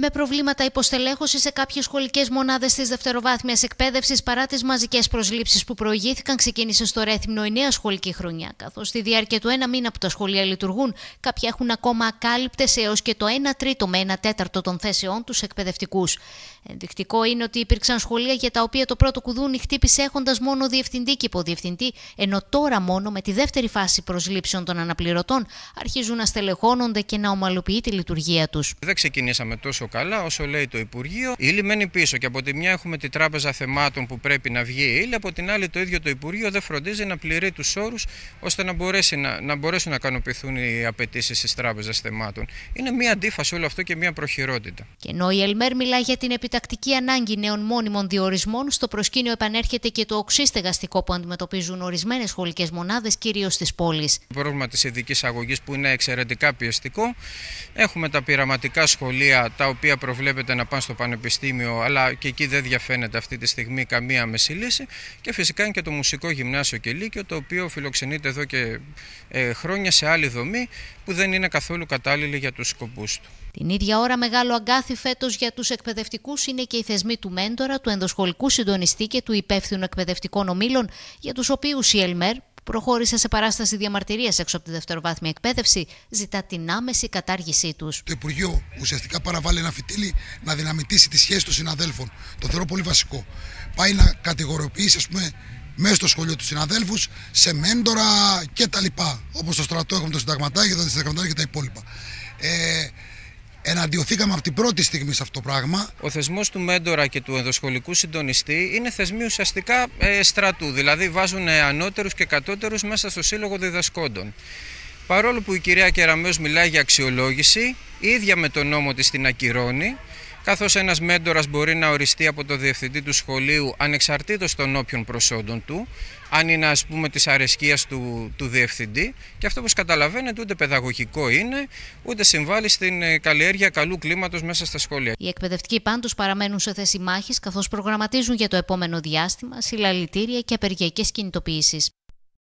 Με προβλήματα υποστελέχωσης σε κάποιες σχολικές μονάδες της δευτεροβάθμιας εκπαίδευσης παρά τις μαζικές προσλήψεις που προηγήθηκαν, ξεκίνησε στο Ρέθυμνο η νέα σχολική χρονιά. Καθώς στη διάρκεια του ένα μήνα που τα σχολεία λειτουργούν, κάποια έχουν ακόμα ακάλυπτες έως και το 1 τρίτο με 1 τέταρτο των θέσεών τους εκπαιδευτικούς. Ενδεικτικό είναι ότι υπήρξαν σχολεία για τα οποία το πρώτο κουδούνι χτύπησε έχοντας μόνο διευθυντή και υποδιευθυντή, ενώ τώρα μόνο με τη δεύτερη φάση προσλήψεων των αναπληρωτών αρχίζουν να στελεχώνονται και να ομαλοποιεί τη λειτουργία τους. Δεν ξεκινήσαμε τόσο τόσο καλά όσο λέει το Υπουργείο. Η ύλη μένει πίσω και από τη μια έχουμε τη Τράπεζα Θεμάτων που πρέπει να βγει η ύλη, από την άλλη το ίδιο το Υπουργείο δεν φροντίζει να πληρεί τους όρους ώστε να, μπορέσει να, να μπορέσουν να ικανοποιηθούν οι απαιτήσεις της Τράπεζας Θεμάτων. Είναι μια αντίφαση όλο αυτό και μια προχειρότητα. Και ενώ η Ελμέρ μιλάει για την επιτακτική ανάγκη νέων μόνιμων διορισμών, στο προσκήνιο επανέρχεται και το οξύ στεγαστικό που αντιμετωπίζουν ορισμένες σχολικές μονάδες, κυρίως της πόλης. Το πρόβλημα της ειδικής αγωγής που είναι εξαιρετικά πιεστικό. Έχουμε τα πειραματικά σχολεία τα οποία προβλέπεται να πάνε στο πανεπιστήμιο, αλλά και εκεί δεν διαφαίνεται αυτή τη στιγμή καμία άμεση λύση. Και φυσικά είναι και το Μουσικό Γυμνάσιο και Λύκειο, το οποίο φιλοξενείται εδώ και ε, χρόνια σε άλλη δομή, που δεν είναι καθόλου κατάλληλη για τους σκοπούς του. Την ίδια ώρα, μεγάλο αγκάθι φέτος για τους εκπαιδευτικούς είναι και οι θεσμοί του μέντορα, του ενδοσχολικού συντονιστή και του υπεύθυνου εκπαιδευτικών ομίλων, για τους οποίους η ΕΛΜΕΡ, προχώρησε σε παράσταση διαμαρτυρίας έξω από τη δευτεροβάθμια εκπαίδευση, ζητά την άμεση κατάργησή τους. Το Υπουργείο ουσιαστικά παραβάλλει ένα φυτίλι να δυναμητήσει τη σχέση των συναδέλφων. Το θεωρώ πολύ βασικό. Πάει να κατηγοριοποιήσει, ας πούμε, μέσα στο σχολείο τους συναδέλφους σε μέντορα κτλ. Όπως στο στρατό έχουμε το συνταγματάκι, το συνταγματάκι και τα υπόλοιπα. Ε, εναντιωθήκαμε από την πρώτη στιγμή σε αυτό το πράγμα. Ο θεσμός του μέντορα και του ενδοσχολικού συντονιστή είναι θεσμοί ουσιαστικά ε, στρατού, δηλαδή βάζουν ανώτερους και κατώτερους μέσα στο σύλλογο διδασκόντων. Παρόλο που η κυρία Κεραμέως μιλάει για αξιολόγηση, η ίδια με τον νόμο της την ακυρώνει, καθώς ένας μέντορας μπορεί να οριστεί από το διευθυντή του σχολείου ανεξαρτήτως των όποιων προσόντων του, αν είναι ας πούμε της αρεσκίας του, του διευθυντή και αυτό όπως καταλαβαίνετε ούτε παιδαγωγικό είναι, ούτε συμβάλλει στην ε, καλλιέργεια καλού κλίματος μέσα στα σχολεία. Οι εκπαιδευτικοί πάντως παραμένουν σε θέση μάχης καθώς προγραμματίζουν για το επόμενο διάστημα συλλαλητήρια και απεργιακές κινητοποιήσεις.